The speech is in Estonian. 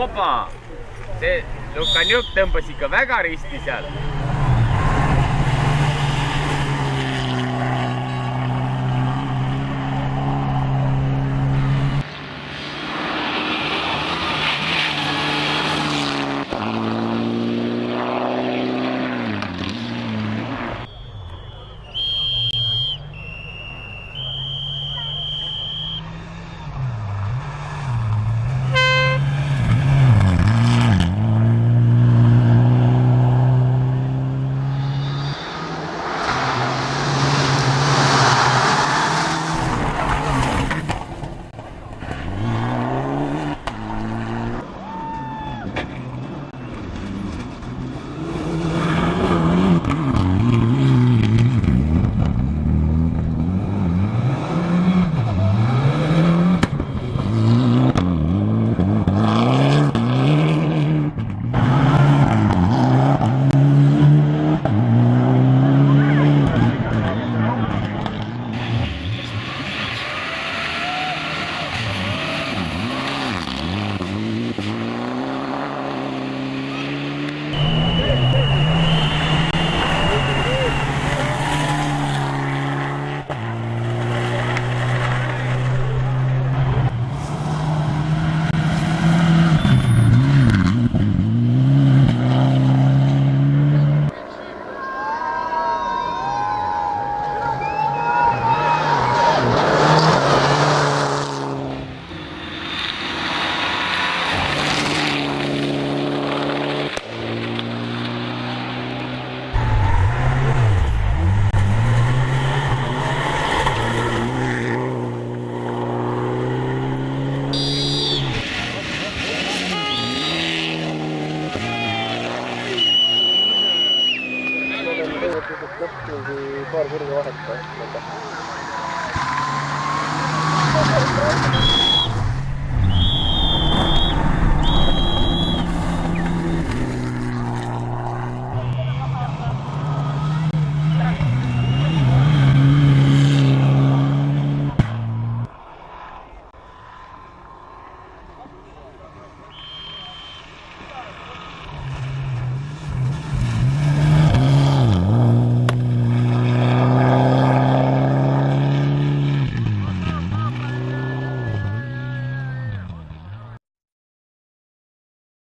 oba, see Lukanjuk tõmbas ikka väga risti seal. Paar kurvi vahetada.